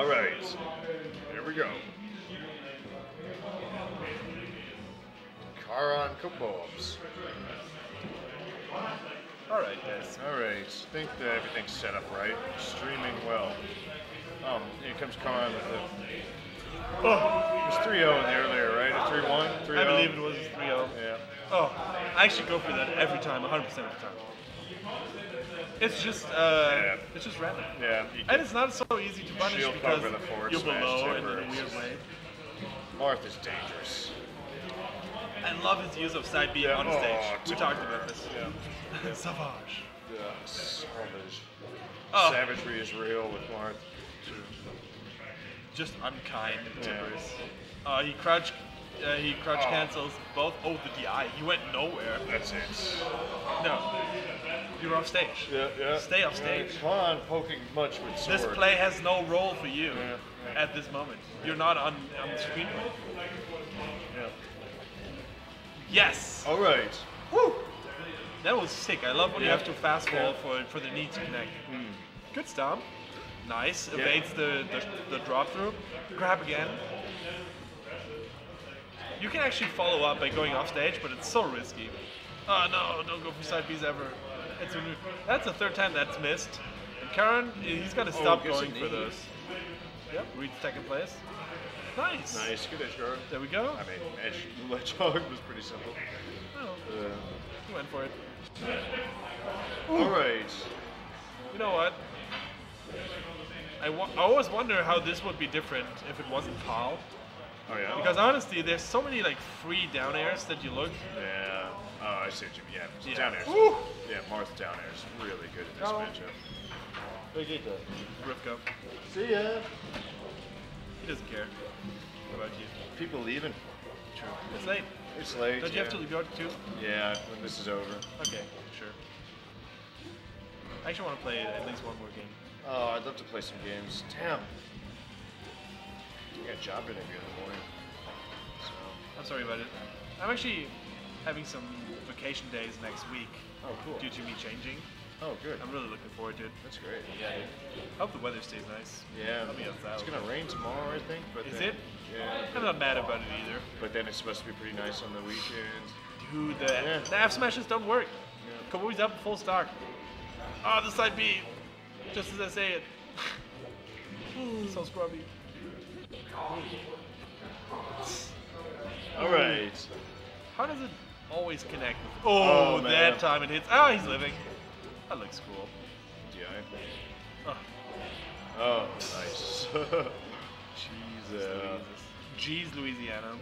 All right. Here we go. Charon Kubobs. All right, guys. All right. think that everything's set up right. Streaming well. Um, here comes Charon with the. Oh, it was 3 0 in the earlier, right? A 3 1? 3 I believe it was 3-0. Yeah. Oh, I actually go for that every time, 100% of the time. It's just, uh, Yeah. it's just random. Yeah. And it's not so easy to punish Shield because the forward you're below in timber. a weird way. Marth is dangerous. I love his use of side B Yeah, on oh, stage. We talked about this. Yeah. Savage. Yeah. Savage. Oh. Savagery is real with Marth. Just unkind Yeah. timbers. Uh, he crouch, uh, he crouch Oh. cancels both. Oh, the DI. He went nowhere. That's it. No. You're off stage. Yeah, yeah. Stay off stage. Yeah, stage. Charon poking much with sword. This play has no role for you Yeah, yeah. at this moment. You're not on, on the screen. Yeah. Yes. All right. Woo. That was sick. I love when you have to fast fall Yeah. for for the knee to connect. Hmm. Good stomp. Nice. Evades the, the the drop through. Grab again. You can actually follow up by going off stage, but it's so risky. Oh no! Don't go for side B's ever. It's a, that's the third time that's missed. And Charon, he's got to stop a going for those. Yep. Reach second place. Nice. Nice. Good edge guard. There we go. I mean, edge ledgehog was pretty simple. Oh, Uh, he went for it. all right. You know what? I, I always wonder how this would be different if it wasn't Paul. Oh yeah. Because honestly, there's so many like free down airs that you look. Yeah. Oh, I see what you mean. Yeah. Yeah. Down airs. Woo! Yeah, Marth down airs really good at this Oh. matchup. Rivka. See ya. He doesn't care What about you. People leaving. True. It's late. It's late. Don't you have to leave out too? Yeah, when this is over. Okay, sure. I actually want to play at least one more game. Oh, I'd love to play some games. Damn. I got a job interview I'm sorry about it. I'm actually having some vacation days next week Oh, cool. due to me changing. Oh, good. I'm really looking forward to it. That's great. Yeah. Hope the weather stays nice. Yeah. I'll be outside. It's gonna rain tomorrow, I think. But Is then, it? Yeah. I'm not mad about it either. But then it's supposed to be pretty nice on the weekend. Dude, the, Yeah. the F smashes don't work. Kabui's up full stock. Oh, the side B. Just as I say it. so scrubby. All right. How does it always connect? With, oh, Oh, that time it hits. Oh, he's living. That looks cool. Yeah. Oh, Oh, nice. Jesus. Jeez, Louisiana.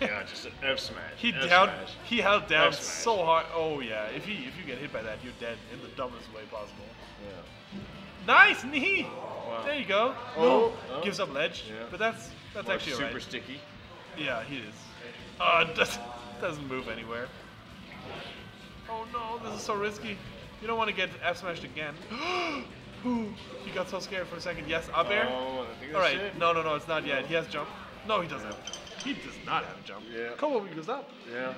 yeah, just an F smash. He F down. smash. He held down so hard. Oh yeah. If he if you get hit by that, you're dead in the dumbest way possible. Yeah. Nice knee. There you go. Oh, no, oh. gives up oh, ledge. Yeah. But that's that's Or actually super alright. sticky. Yeah, he is. Uh, does, doesn't move anywhere. Oh no, this is so risky. You don't want to get F smashed again. Ooh, he got so scared for a second. Yes, up air. Oh, All right. No, no, no, it's not yet. He has jump. No, he doesn't have a jump. He does not have jump. Yeah. Kobo goes up. Yeah.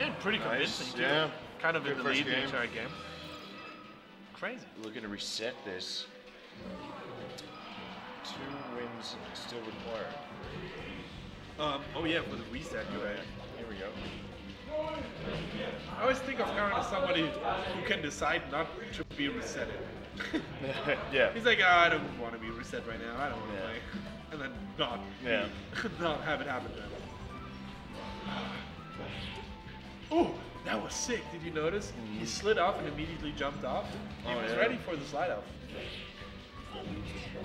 And pretty Nice, convincing too. yeah. Kind of in the lead the game. entire game. Crazy. Looking to reset this. Two wins still required. Um, oh yeah, for the reset, you're right. Here we go. I always think of Charon as somebody who can decide not to be resetted. yeah. He's like, "Ah, I don't want to be reset right now. I don't want to Yeah. play, and then not, Yeah. not have it happen to him. Ooh, that was sick. Did you notice? He slid off and immediately jumped off. He. Oh, was yeah. ready for the slide off.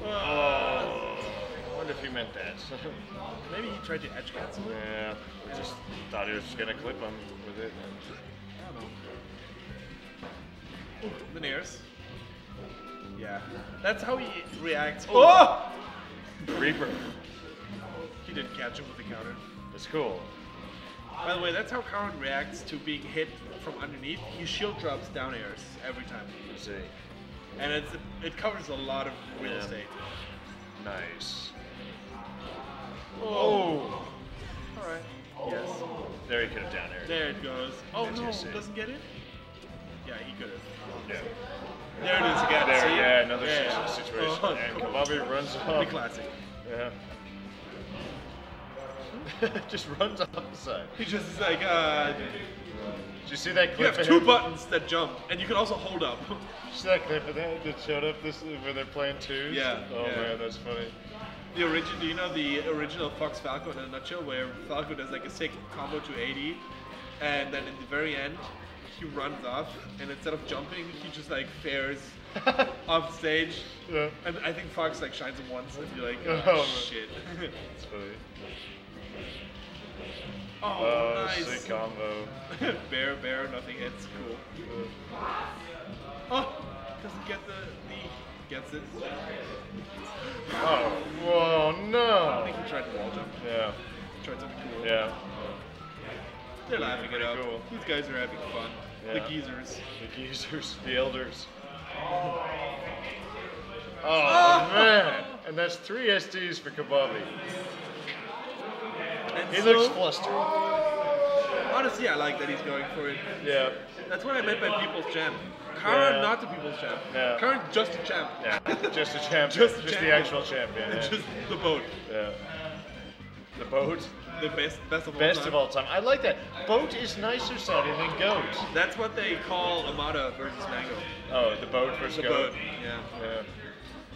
Oh. I wonder if he meant that. Maybe he tried to edge cancel it. yeah. I just thought he was gonna clip him with it. I don't know. Ooh, Nares. Yeah, that's how he reacts. Oh! oh! Reaper. He didn't catch him with the counter. That's cool. By the way, that's how Charon reacts to being hit from underneath. He shield drops down airs every time, see. and it's it covers a lot of real Yeah. estate. Nice. Oh. All right. Yes. There he could have down there. There it goes. Oh That's no, it. doesn't get it. Yeah, he could have. Yeah. There it is again. There, See? yeah, another Yeah. situation. Oh, and Kobobi runs The off. classic. Yeah. Just runs up the side. He just is like, uh, Did you see that clip? you have two him? buttons that jump, and you can also hold up. Did you see that clip of that that showed up this where they're playing twos? Yeah, Oh yeah. man, that's funny. The original, you know the original Fox Falco in a nutshell, where Falco does like a sick combo to 80, and then in the very end, he runs off, and instead of jumping, he just like fares off stage. Yeah. And I think Fox like shines him once, and you're like, oh, Oh, shit. That's funny. oh, Oh, nice. sick combo. bear, bear, nothing hits. Cool. Oh, doesn't get the. Gets it. Oh, whoa, no! I think he tried to wall jump. Yeah, He Tried something cool. yeah. They're laughing it up. cool. These guys are having fun. The geezers. The geezers, the elders. Oh, oh man, and that's three SDs for Kobobi. And He so, looks flustered. honestly, I like that he's going for it. Yeah, That's what I meant by people's champ. Kara, Yeah. not the people's champ. Yeah. Just a champ. yeah. Just a champ. Just Just, the actual champion. Yeah. just the boat. yeah. The boat. The best, best of all Best time. of all time. I like that. Boat is nicer sounding than goat. That's what they call Armada versus Mango. Oh, the boat versus The goat. boat. Yeah. Yeah.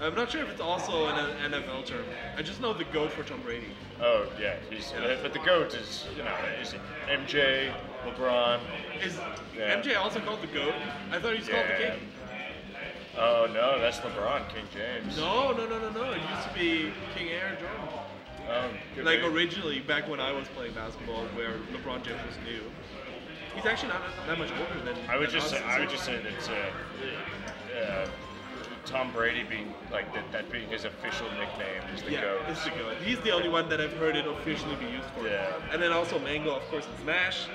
I'm not sure if it's also an NFL term. I just know the goat for Tom Brady. Oh yeah, he's. Yeah. But the goat is, you know, is MJ, LeBron. Is Yeah. MJ also called the goat? I thought he was called the king. Oh no, that's LeBron, King James. No, no, no, no, no. It used to be King Air Jordan. Oh, Like be. originally, back when I was playing basketball, where LeBron James was new. He's actually not that much older than. I would than just say, I would just say that uh, uh, Tom Brady being like that, that being his official nickname is the Yeah, goat. it's the goat. He's the only one that I've heard it officially be used for. Yeah. And then also Mango, of course, in Smash.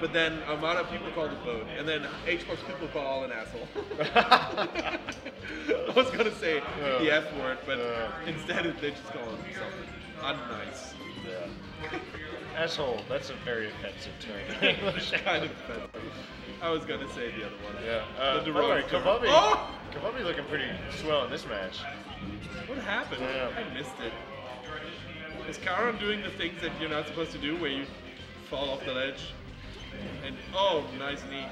But then Armada people call it Boat. And then Hbox people call all an asshole. I was gonna say the F word, but Yeah. instead they just call him something unnice. yeah. Asshole. That's a very offensive term. Kind of offensive. I was gonna say the other one. yeah. Uh, The by the way. Oh! Looking pretty swell in this match. What happened? Yeah. I missed it. Is Charon doing the things that you're not supposed to do where you fall off the ledge? And oh, nice knee.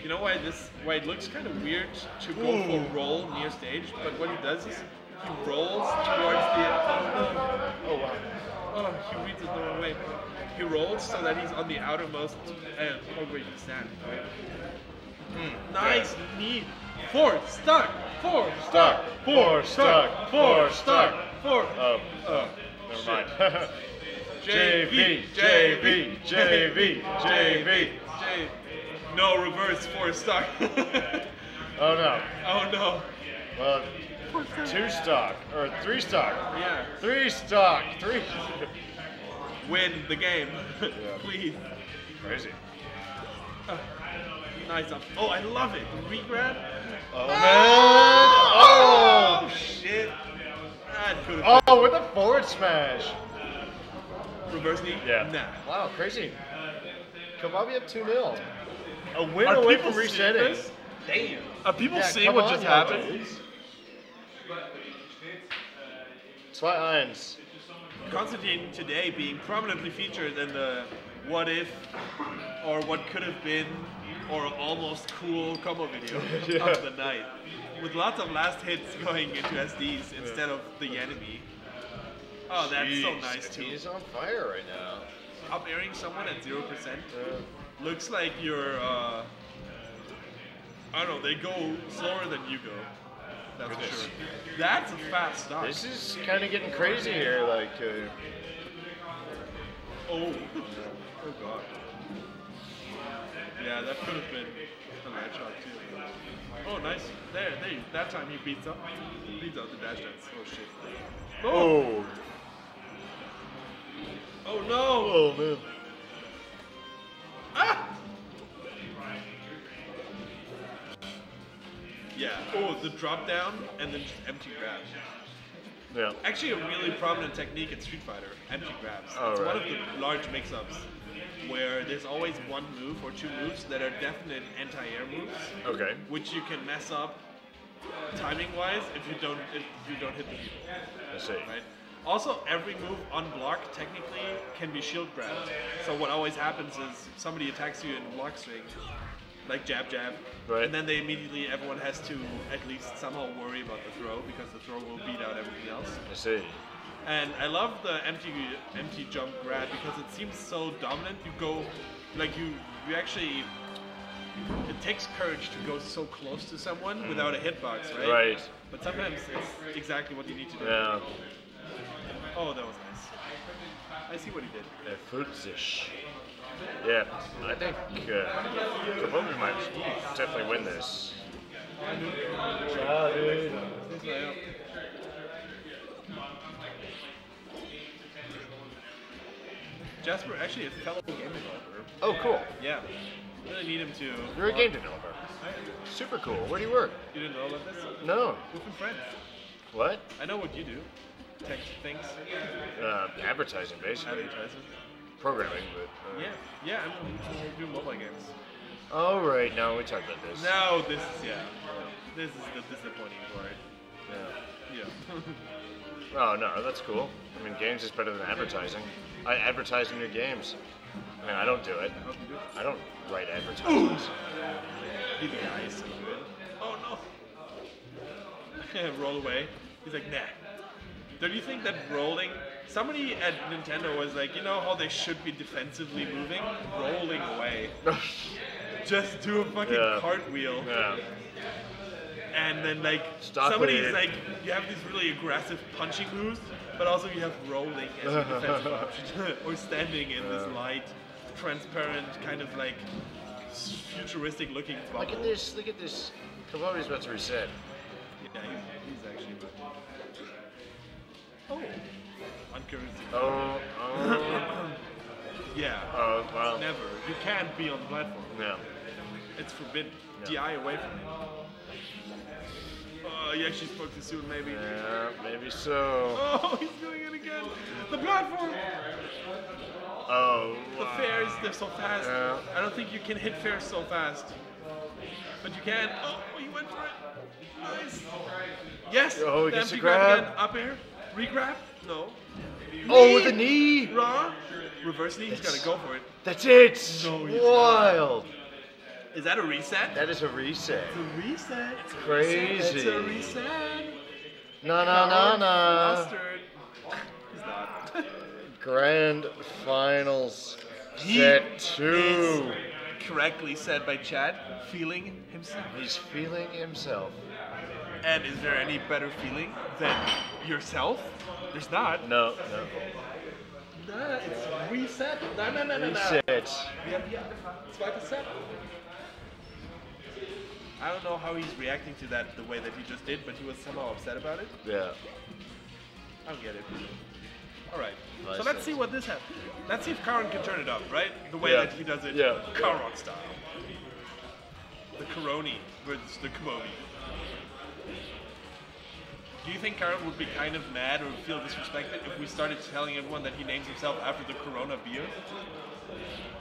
You know why this why it looks kind of weird to go for a roll near stage, but what he does is he rolls towards the oh. Oh wow. Oh, he reads it the wrong way. He rolls so that he's on the outermost uh, oh wait, you stand, right? Hmm. Nice knee. Four stuck. Four stuck. Four stuck. Four stuck. Four. Oh. Oh, Never shit. mind. JV, JV, JV, JV. J. No reverse. Four stuck. Oh no. oh no. Well, two stock or three stock. Yeah. Three stock. Three. Win the game, please. Crazy. Uh, nice up. Oh, I love it. Regrab. Oh man. Oh. shit. That Oh, with a forward smash. reverse knee. Yeah. Nah. Wow, crazy. Kobobi up 2 0. A win Are away people from seeing resetting. this? Damn. Are people Yeah, seeing what on, just you happened? guys. Zwei Eins. Constantine today being prominently featured in the what if or what could have been or almost cool combo video Yeah. of the night. With lots of last hits going into SDs instead of the enemy. Oh, that's so nice too. He's on fire right now. Up airing someone at 0% Uh, looks like you're, uh, I don't know, they go slower than you go. That's for sure. That's a fast start. this is kind of getting crazy here. Like, uh, Oh. Oh god. Yeah, that could have been a ledge shot too. Oh, nice. There, there. That time he beats up. Beats out the dash dance. Oh shit. Oh. oh, Oh no. oh man. Yeah. Oh, the drop down and then just empty grabs. Yeah. Actually, a really prominent technique in Street Fighter, empty grabs. Oh, it's one of the large mix-ups where there's always one move or two moves that are definite anti-air moves. Okay. which you can mess up timing wise if you don't if you don't hit the people. I see. Right. Also, every move on block technically can be shield grabbed. So what always happens is somebody attacks you in block string, like jab jab, Right. and then they immediately everyone has to at least somehow worry about the throw because the throw will beat out everything else. I see. And I love the empty empty jump grab because it seems so dominant. You go like you you actually it takes courage to go so close to someone mm. without a hitbox, right? Right. But sometimes it's exactly what you need to do. Yeah. Oh, that was nice. I see what he did. Futzish. Yeah, I think uh, Kobobi might definitely win this. Dude. Jasper, actually, it's a fellow game developer. Oh, cool. Yeah. Really need him to. You're a game developer. Super cool. Where do you work? You didn't know about this? No. We're from friends. What? I know what you do. Tech things, Uh, advertising, basically. advertising. Programming, but. Uh... Yeah, yeah. I'm, I'm doing mobile games. Oh, right. No, we talked about this. Now this is yeah. This is the disappointing part. Yeah. Yeah. Oh no, that's cool. I mean, games is better than advertising. I advertise in your games. I mean, I don't do it. I do. I don't write advertisements. He the guy is so good. Oh no. Roll away. He's like, nah. Don't you think that rolling? Somebody at Nintendo was like, you know how they should be defensively moving? Rolling away. Just do a fucking Yeah. cartwheel. yeah. And then like Stop somebody's it. like, you have these really aggressive punching moves, but also you have rolling as a defensive option, or standing in this light, transparent kind of like futuristic looking bubble. Look at this. Look at this. Kobobi's about to reset. Yeah, he's, he's actually. Oh, on currency. Oh. Oh. Yeah. oh. Well. Never. You can't be on the platform. No. It's forbidden. Yeah. DI away from it. Oh, you actually spoke too soon, maybe. Yeah. Maybe so. Oh, he's doing it again. The platform. Oh. The fairs, they're so fast. Yeah. I don't think you can hit fairs so fast. But you can. Oh, oh he went for it. Nice. Yes. Oh, he gets a grab. again. Up air. Re-grab? No. Oh, with a knee. Raw. Reverse knee. He's got to go for it. That's it. No, Wild. Is that a reset? That is a reset. It's a reset. It's Crazy. It's a reset. No, no, no, no. Mustard. He's not. Grand finals. Set two. Correctly said by Chad, feeling himself. He's feeling himself. And is there any better feeling than yourself? There's not. No, no. Nah, it's reset. No, no, no, no, no. Reset. Yeah. Zweite Set. I don't know how he's reacting to that the way that he just did, but he was somehow upset about it. Yeah. I don't get it. All right. Nice so let's see what this has. Let's see if Charon can turn it up, right? The way Yeah. that he does it, Yeah. Charon style. The Karoni versus the Komodo. Do you think Charon would be kind of mad or feel disrespected if we started telling everyone that he names himself after the Corona beer?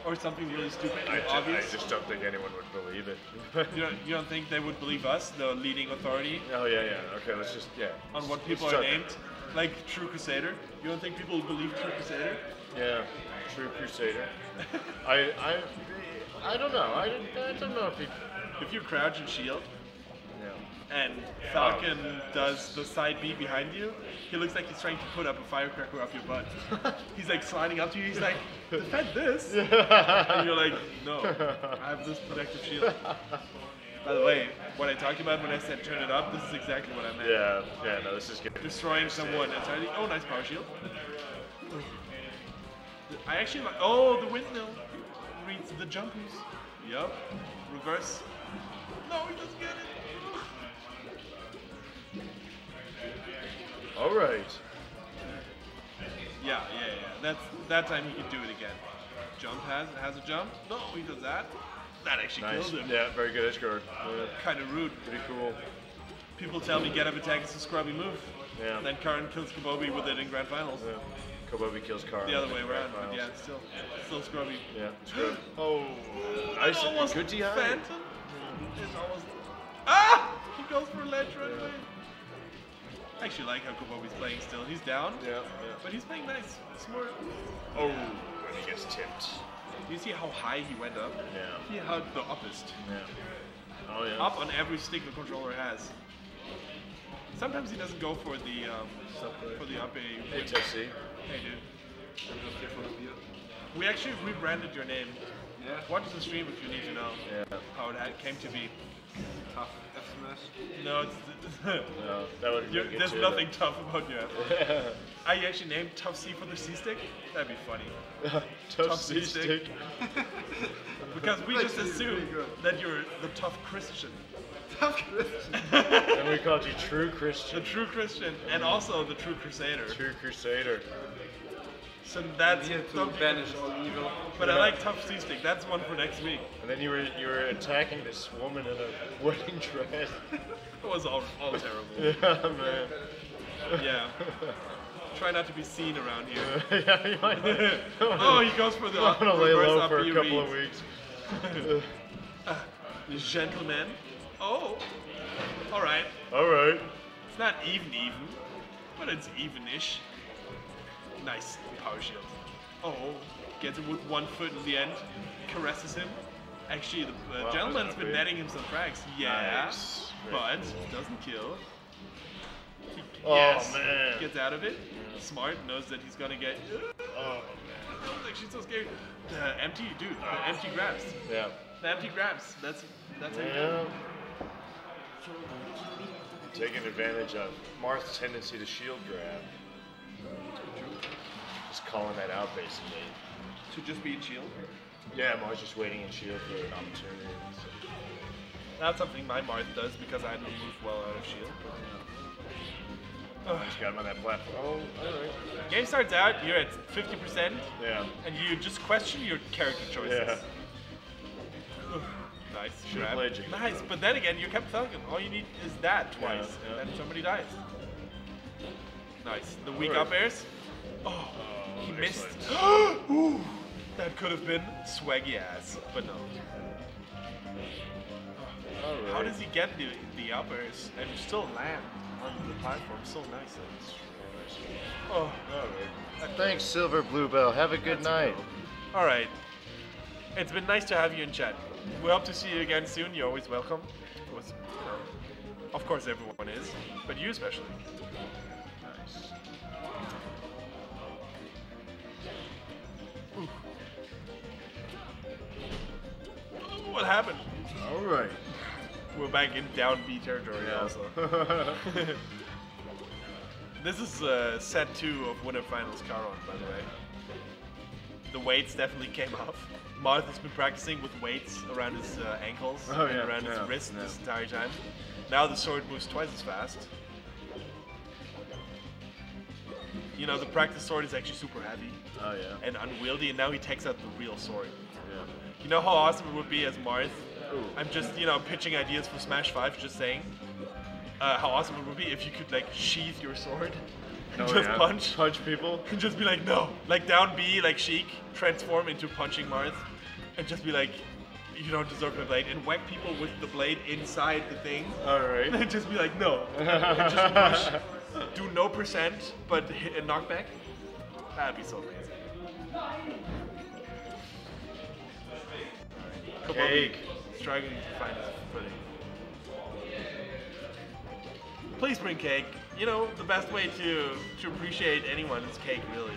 Or something really stupid I, and ju- I just don't think anyone would believe it. You, don't, you don't think they would believe us, the leading authority, oh yeah, yeah. Okay, let's just yeah. on what people are named? Like True Crusader? You don't think people would believe True Crusader? Yeah, true crusader. I I I don't know. I, I don't know if he. If you crouch and shield. And Falcon does the side B behind you, he looks like he's trying to put up a firecracker up your butt. he's like sliding up to you, he's like, defend this! And you're like, no, I have this protective shield. By the way, what I talked about when I said turn it up, this is exactly what I meant. Yeah, yeah. No, this is good. Destroying someone entirely. Oh, nice power shield. I actually like. Oh, the windmill reads the jumpers. Yep. Reverse. No, he doesn't get it. All right. Yeah, yeah, yeah. That's that time he could do it again. Jump has has a jump. No, he does that. That actually Nice. killed him. Yeah, very good edge guard. Yeah, Kind of rude. pretty cool. People tell me get up attack is a scrubby move. Yeah. Then Charon kills Kobobi with it in grand finals. Yeah. Kobobi kills Kara. The other way around, but yeah, still, still scrubby. Yeah, it's good. Oh, nice. almost Good DI. Phantom is almost. Ah! he goes for a ledge right away. I actually like how Kobobi's playing still. He's down, Yeah, but he's playing nice, smart. Oh, and he gets tipped. Do you see how high he went up? Yeah. He had the uppest. Yeah. Oh yeah. Up on every stick the controller has. Sometimes he doesn't go for the um, for the up A. Hey Tessie. Hey dude. We actually rebranded your name. Yeah. Watch the stream if you need to know Yeah. how it came to be. Tough smash. No, it's, No, that would. you there's too, nothing tough about you. though. I actually named Tough C for the C stick. That'd be funny. Tough, Tough C C-stick. stick. Because we just Actually, assumed that you're the tough Christian. Tough Christian. and we called you True Christian. The true Christian and also the true Crusader. True Crusader. So that's Here to banish all evil. But I like Tough C stick. That's one for next week. And then you were you were attacking this woman in a wedding dress. It was all, all terrible. yeah, man. Yeah. Try not to be seen around here. yeah, you might. oh, he goes for the I'm gonna lay low for a couple read. of weeks. Uh, gentleman. Oh. All right. All right. It's not even even, but it's even-ish. Nice power shield. Oh, gets it with one foot in the end. Caresses him. Actually, the uh, Wow, gentleman's been netting him some frags. Yeah, Nice. but doesn't kill. He, Oh, yes, man. Gets out of it. Smart knows that he's gonna get. Oh like she's so scared. The empty, dude. The empty grabs. Yeah. The empty grabs. That's that's how you do Yeah. it. Taking advantage of Marth's tendency to shield grab. Just calling that out basically. to just be a shield. Yeah, I'm always just waiting in shield for an opportunity. so. That's something my Marth does because I don't move well out of shield. Oh. I Just got him on that platform. Oh, alright. Game starts out, you're at 50%, Yeah. and you just question your character choices. Yeah. Nice. Should've grab. played Jacob. Nice, but then again, you kept thinking, all you need is that twice, Yeah, yeah. and then somebody dies. Nice. The weak Alright. up airs. Oh, Oh, he missed. Ooh, that could have been swaggy ass, but no. Alright. How does he get the, the up airs and still land on the platform so nicely? Oh, Alright. Thanks, Silver Bluebell. Have a good That's night. All right. It's been nice to have you in chat. We hope to see you again soon. You're always welcome. Of course, you of course everyone is, but you especially. Nice. What happened? Alright. We're back in down B territory also. This is uh, set two of Winter Finals Charon, by the way. The weights definitely came off. Marth has been practicing with weights around his uh, ankles Oh, and yeah, around his yeah, wrist yeah. this entire time. Now the sword moves twice as fast. You know, the practice sword is actually super heavy oh yeah. and unwieldy, and now he takes out the real sword. You know how awesome it would be as Marth? Ooh. I'm just, you know, pitching ideas for Smash 5, just saying. Uh, how awesome it would be if you could, like, sheath your sword and Oh, just yeah. punch. Punch people. And just be like, no. Like, down B, like Sheik, transform into punching Marth. And just be like, you don't deserve the blade. And whack people with the blade inside the thing. Alright. And just be like, no. And just push. Do no percent, but hit a knockback. That'd be so amazing. Cake. Struggling to find his footing. Please bring cake. You know, the best way to to appreciate anyone is cake, really.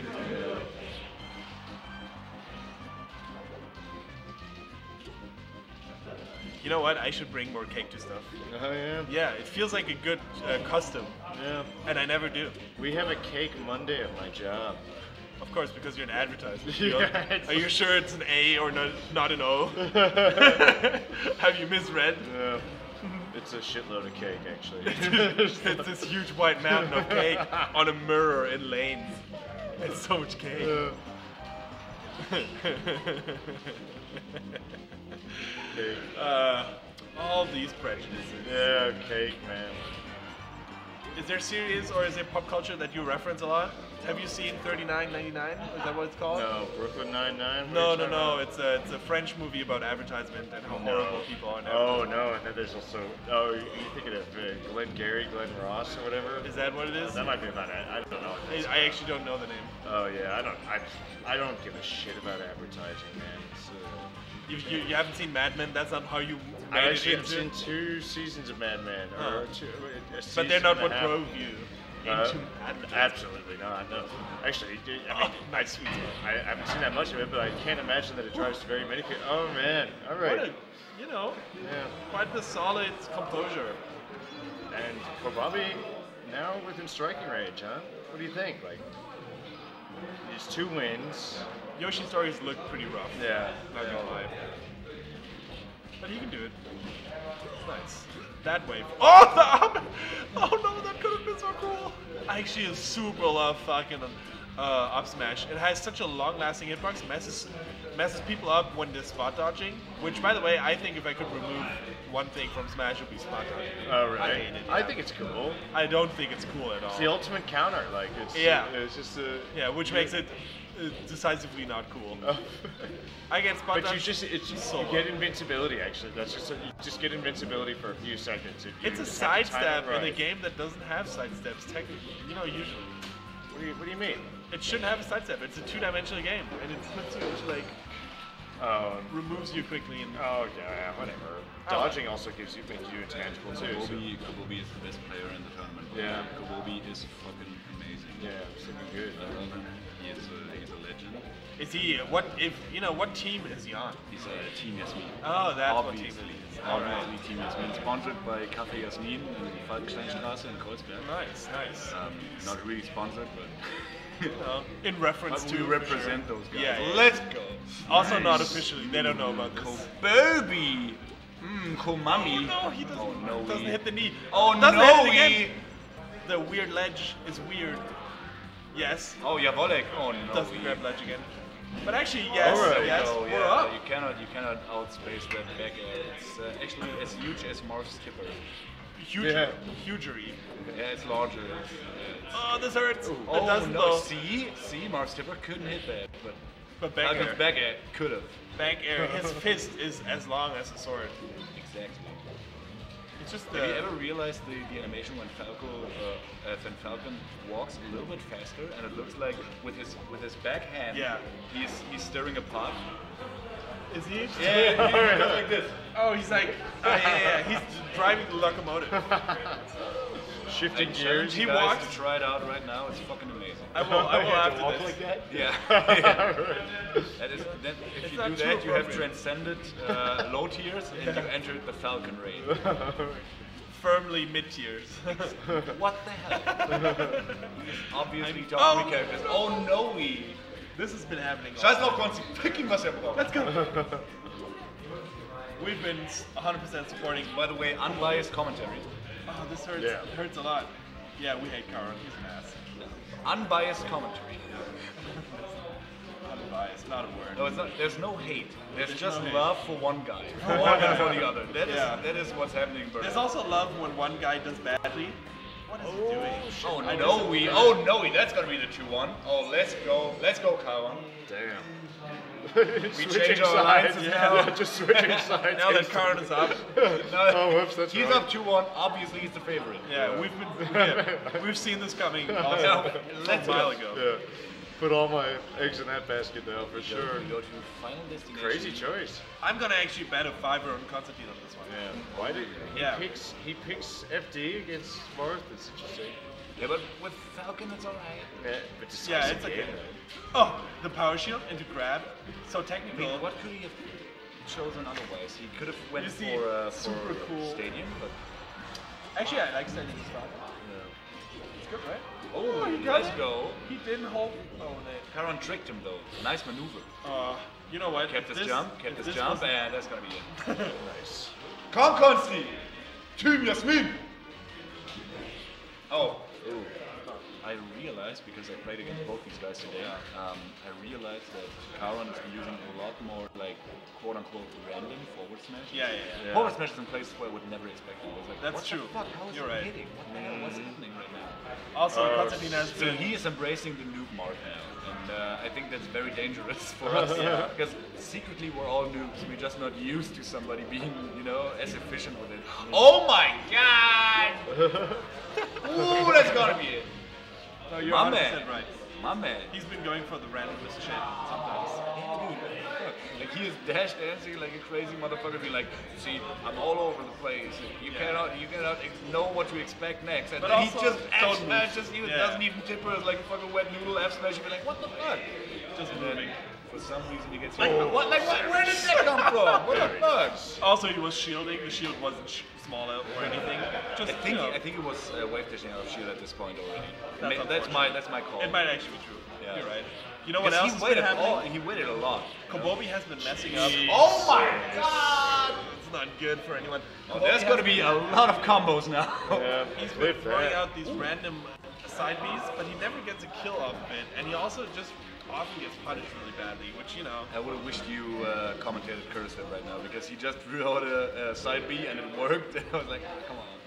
You know what? I should bring more cake to stuff. Oh yeah. Yeah, it feels like a good uh, custom, Yeah. and I never do. We have a cake Monday at my job. Of course, because you're an advertiser. Yeah, Are you sure it's an A or not, not an O? Have you misread? Yeah. It's a shitload of cake, actually. it's this huge white mountain of cake on a mirror in lanes. It's so much cake. Uh, cake. uh, all these prejudices. Yeah, cake, man. Is there series or is there pop culture that you reference a lot? Have you seen 3999? Is that what it's called? No, Brooklyn Nine Nine. No, no, no. It's a it's a French movie about advertisement and how horrible people are. Oh no, and then there's also oh you thinking of uh, Glengarry, Glen Ross, or whatever. Is that what it is? That might be about it. I don't know. I, I actually don't know the name. Oh yeah, I don't. I, I don't give a shit about advertising, man. It's, uh, You, you, you haven't seen Mad Men? That's not how you I made it actually have seen two seasons of Mad Men, or Oh. two, But they're not what drove you Uh, absolutely not. No, actually, I mean, Oh, nice sweet spot. I, I haven't seen that much of it, but I can't imagine that it drives very many people. Oh man, all What a, you know, Yeah. quite the solid composure. And for Bobby, now within striking range, huh? What do you think? Like, these two wins. Yoshi stories look pretty rough. Yeah. Not yeah. gonna lie. But he can do it. Nice. That wave. Oh, the! Oh no, that could have actually super love fucking uh, up smash. It has such a long-lasting hitbox, messes messes people up when they're spot dodging. Which, by the way, I think if I could remove one thing from Smash, it would be spot dodging. Oh really? I hate it. I yeah. think it's cool. I don't think it's cool at all. It's the ultimate counter. Like it's Yeah. It's just a yeah, which makes it decisively not cool. Oh. I get spot But you just it's just, so you get invincibility. Actually, that's just a, you just get invincibility for a few seconds. If It's a just have to time sidestep it right. in a game that doesn't have sidesteps technically. You know, usually. What do you What do you mean? It shouldn't have a sidestep. It's a two-dimensional game, and it puts you into like Um, removes you quickly and oh yeah, whatever. Dodging also gives you makes you intangible too. so- Kobe, Kobe is the best player in the tournament. Yeah. Kobe is fucking amazing. Yeah, it's looking good. I love him. He is a, he's a legend. Is he what if you know what team is he on? He's a Team Yasmin. Oh, that's what team Obviously. it is. All right. Obviously, Team Yasmin. Sponsored by Café Yasmin in Falkensteinstraße in Kreuzberg. Nice, nice. Um, not really sponsored, but Uh, in reference but to we represent sure. those guys. Yeah, yeah. Let's go. Also not officially. They don't know about this. Kobe. Mmm, Komami. Oh no, he doesn't, Oh, no, doesn't hit the knee. Oh, doesn't no, hit it again. The weird ledge is weird. Yes. Oh, Javolek. Oh, no. Doesn't grab ledge again. But actually, yes, Alright. yes, Oh, we're up. You cannot, you cannot outspace that back air. It's uh, actually as huge as Marth Tipper. Huge, Yeah. hugery. Yeah, it's larger. It's, it's, Oh, this hurts. It oh doesn't no! though. See, see, Marth Tipper couldn't hit that, but But back air. back air could have. Back air. His fist is as long as a sword. Exactly. It's just Have you ever realized the, the animation when Falco, uh, uh, when Falcon walks a little bit faster, and it looks like with his with his back hand, Yeah. he's he's stirring a pot. Is he? Yeah, he goes like this. Oh, he's like. Oh, yeah, yeah, yeah. He's driving the locomotive. Shifting I gears. He guys walks- to try it out right now. It's fucking amazing. I will. I will have to after walk this. like that? Yeah. yeah. That is, then if It's you do that, you have transcended uh, low tiers and you entered the Falcon raid. Firmly mid tiers. what the hell? Obviously top Oh, three characters. Oh no, we. this has been happening. all Scheiß drauf, Konzi. Fick ihn, was er braucht. Let's go. We've been 100% supporting. By the way, unbiased commentary. Oh, this hurts. Yeah. Hurts a lot. Yeah, we hate Charon. He's an ass. Unbiased commentary. Unbiased, not a word. No, it's not. There's no hate. There's, There's just no hate. love for one guy, for one and for the other. That is Yeah. that is what's happening in There's also love when one guy does badly. What is he oh, doing? Oh no, we. Oh no, we. That's gonna be the two-one. Oh, let's go. Let's go, Kawan. Damn. We change our alliances now. Yeah, just switching sides. Now that Charon is up. oh, whoops, that's He's right. up two-one. Obviously, he's the favorite. Yeah, we've been, yeah, we've seen this coming also a while ago. Yeah. Put all my eggs in that basket now for sure. Go to final destination. Crazy choice. I'm gonna actually bet a fiver on Constantine on this one. Yeah. Why did he Yeah. picks he picks FD against Marth? That's interesting. Yeah, but with Falcon, it's alright. Yeah, but decisive Yeah, it's game, okay. Oh, the power shield and into grab. So I mean, what could he have chosen otherwise? He could have went You see, for uh, super cool. stadium, but Actually, I like Stadium spot. It's good, right? oh, he got let's it. go. He didn't hold. Oh, no. Charon tricked him though. Nice maneuver. Uh, you know what? Kept If his this- jump, kept if his this jump, wasn't- and that's gonna be it. Nice. Come, Konsti! Team Yasmin! Oh. Ooh. I realized, because I played against both these guys today, um, I realized that Charon is using a lot more, like, quote-unquote, random forward smash. Yeah, yeah, yeah. Yeah. Forward smash is in places where I would never expect it. I was like, That's what true. The fuck? How is You're it right. hitting? What the hell? What's happening right now? Also, Oh, Konstantin has So he is embracing the noob mark now, and uh, I think that's very dangerous for us. Because secretly we're all noobs. We're just not used to somebody being, you know, as efficient with it. Oh my god! Ooh, that's gonna be it. No, you're My 100% man. right. My man. He's been going for the randomest shit sometimes. Like he is dash dancing like a crazy motherfucker, being like, "See, I'm all over the place. You cannot, you cannot ex- know what to expect next." And But then he just don't move. smashes you, Yeah. doesn't even tip her like a fucking wet noodle F smash. You be like, "What the fuck?" Just And then moving. for some reason he gets like, "What? Like, what, where did that come from? What the fuck?" Also, he was shielding. The shield wasn't sh- small or anything. Just I think you know, I think it was uh, wave dashing out of shield at this point already. That's Ma- that's my that's my call. it might actually be true. Yeah. You're right. You know what else he has waited been happening? all, he waited a lot. Kobobi has been messing up. Oh my god! It's not good for anyone. Oh, there's gonna be a lot of combos now. Yeah, He's been throwing out these random side Bs, but he never gets a kill off of it, and he also just often gets punished really badly, which you know. I would have wished you uh, commentated Cursive right now because he just threw out a, a side B and it worked. And I was like, come on.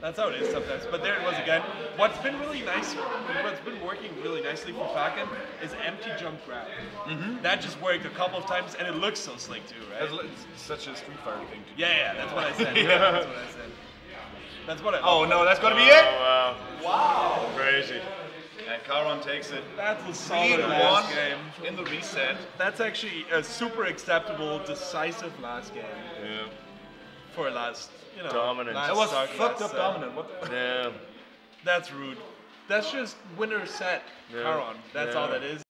That's how it is sometimes. But there it was again. What's been really nice, what's been working really nicely for Falcon is empty jump grab. That just worked a couple of times, and it looks so slick too, right? it's such a Street Fighter thing to do. Yeah, yeah, that's what I said. Yeah. That's what I said. That's what I. Oh no, that's gonna be Oh, it! wow. Wow! Crazy. And Charon takes it That's a 3 solid to 1 last game. in the reset. That's actually a super acceptable, decisive last game Yeah. for last, you know, Dominance. last That was start, fucked up set. dominant. What the? Yeah. That's rude. That's just winner set Yeah. Charon. That's all that is.